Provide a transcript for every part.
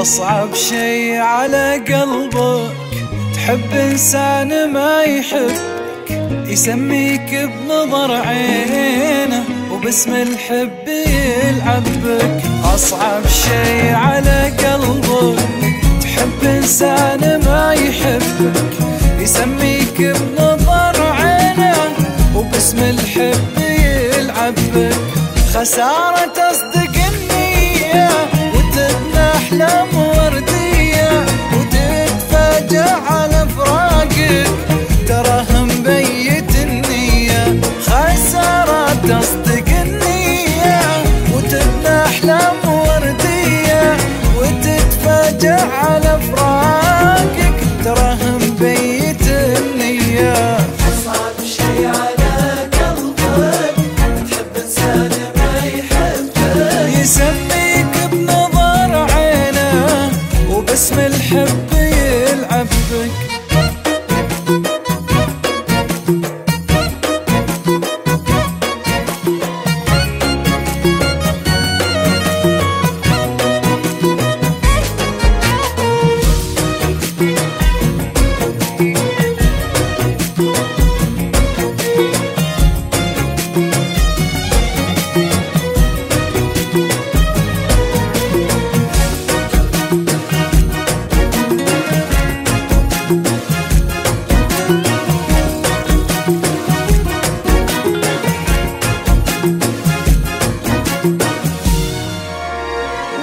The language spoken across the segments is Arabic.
أصعب شي على قلبك. تحب إنسان ما يحبك يسميك بنظر عينه وباسم الحب يلعب بك أصعب شي على قلبك تحب إنسان ما يحبك يسميك بنظر عينه وباسم الحب يلعب بك خسارة النية no more. وباسم الحب يلعب بك.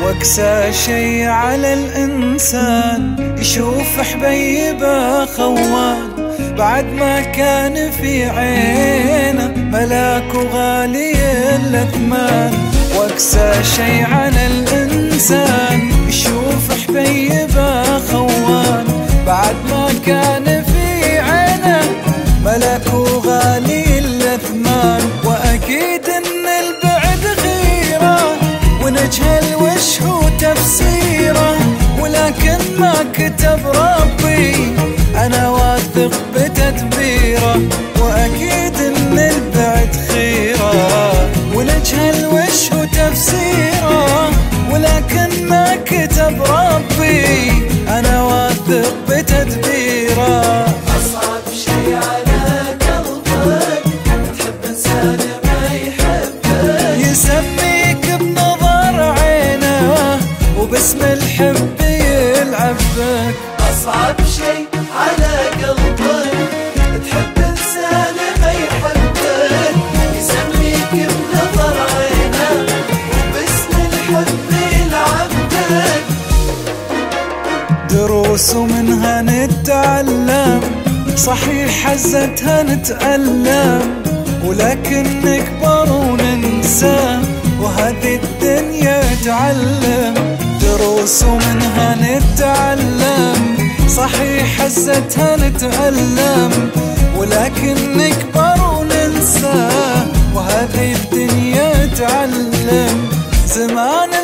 واكسى شي على الإنسان يشوف حبيبه خوان. بعد ما كان في عينه ملاك وغالي الأثمان. واكسى شي على الإنسان يشوف حبيبه ما كتب ربي أنا واثق بتدبيره وأكيد إن البعد خيره. ونجهل وش هو تفسيره ولكن ما كتب ربي أنا واثق بتدبيره. أصعب شي على قلبك تحب إنسان ما يحبك. يسميك بنظر عينه وباسم الحب بك أصعب شي على قلبك. تحب إنسان ما يحبك يسميك بنظر عينه وباسم الحب يلعبك دروس ومنها نتعلم. صحيح حزتها نتألم. ولكن نكبر وننسى. وهذه الدنيا تعلم. دروس ومنها نتعلم. صحيح حزتها نتألم ولكن نكبر وننسى وهذه الدنيا تعلم. زمان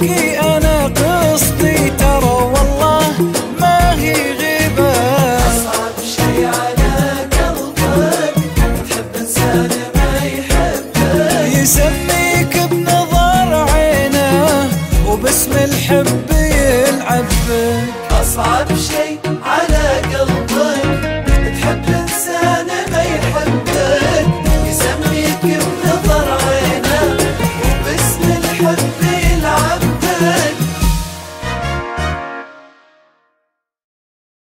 لكي أنا ترى والله ما هي غيبة. أصعب شي على قلبك تحب إنسان ما يحبك. يسميك بنظر عينه وباسم الحب يلعبك أصعب شي